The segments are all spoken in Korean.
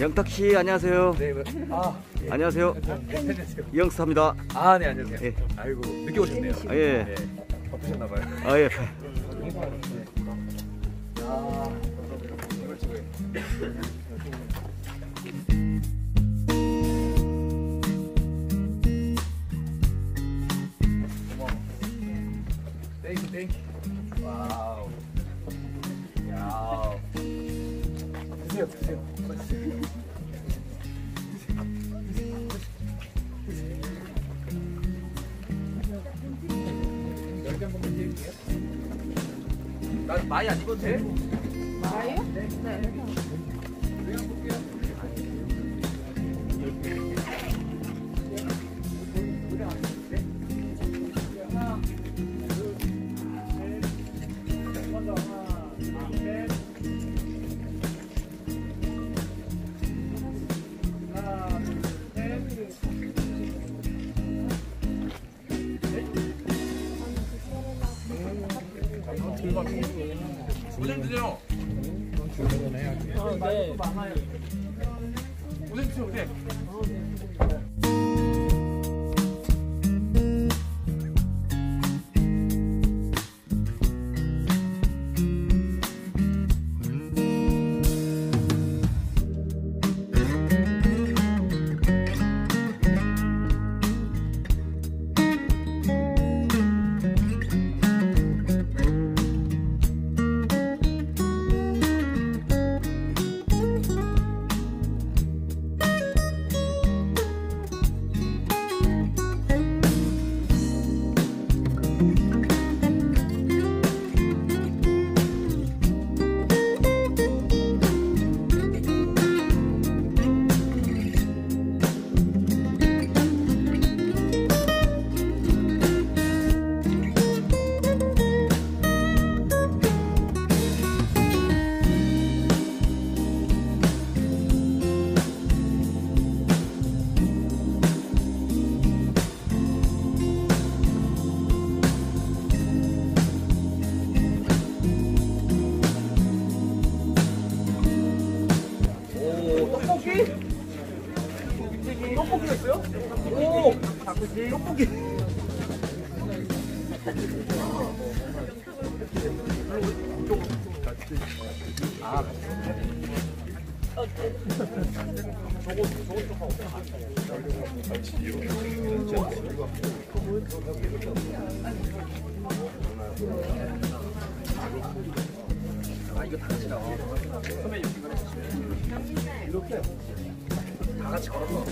영탁 씨 안녕하세요. 네, 뭐, 아, 예. 안녕하세요. 안녕하세요. 영스타입니다. 아, 네, 안녕하세요. 예. 아이고, 늦게 오셨네요. 아, 예. 네, 바쁘셨나 봐요. 아 예. 아. Thank you, thank you. 드세요, 드세요. 열개 한번 드릴게요. 나 많이 안 입어도 돼? 오뎅 드세요. 오뎅 드세요, 오뎅. 떡볶이? 떡볶이가 있어요? 오, 떡볶이. 아, 아 이거 다 같이 나와. 선배님 여기 이거 해주시면 이렇게 다 같이 걸어서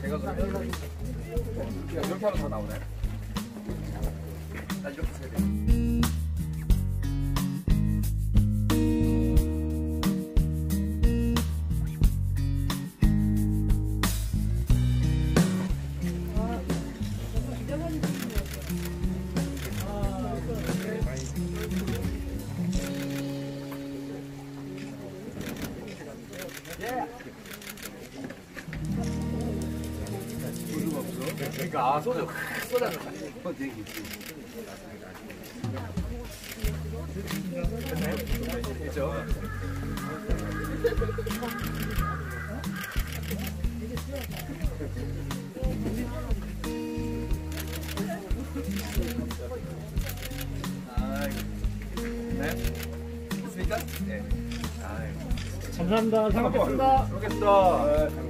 제가 그러면 이렇게 하면 다 나오나요? 나 이렇게 써야 돼. 그러니까 아 소주 소주. 그렇죠. 아이고. 네. 됐습니까? 네. 아이고. 감사합니다. 잘 먹겠습니다. 잘 먹겠습니다. 네, 잘 먹겠습니다.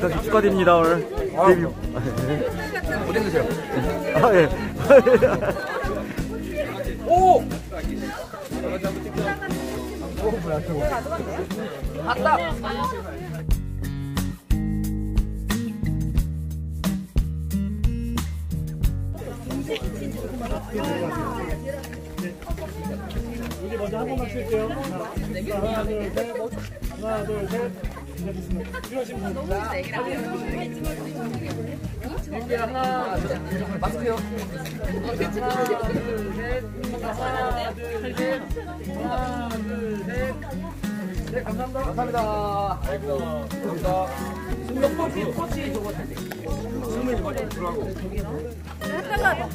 다음 축하드립니다 오늘 데뷔. 오뎅 드세요. 아 예. 오! 여기 먼저 한 번만. 하나, 하나, 둘, 셋. 하나, 둘, 셋. 마스크요. 하나, 둘, 셋. 하나, 둘, 셋. 네, 감사합니다. 감사합니다. 아이고, 감사합니다. 몇 번째 코치 저거 숨을 좀 빨리 들어가고. 박수!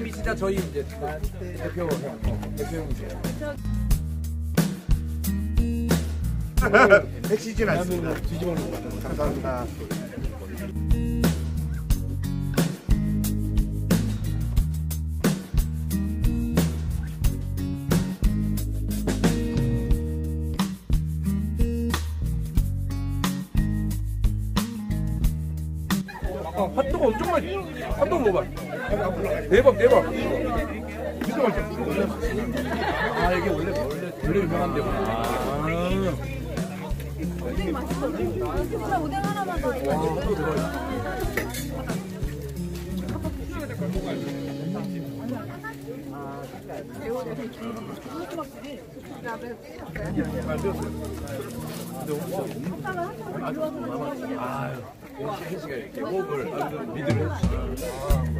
작곡가님이시자 저희 이제 대표 형, 대표 형이세요. 해치진 않습니다. 뒤집어 놓는 감사합니다. 아, 핫도그 엄청 맛있어. 핫도그 먹어봐. 대박, 대박. 진짜 맛있어. 아, 이게 원래, 원래, 원래 유명한 데구나. 진짜 오뎅 하나만 더. 와, 핫도그 대박이다. 아 유, 혜지가 이렇게 호흡을 미드를 해주시네.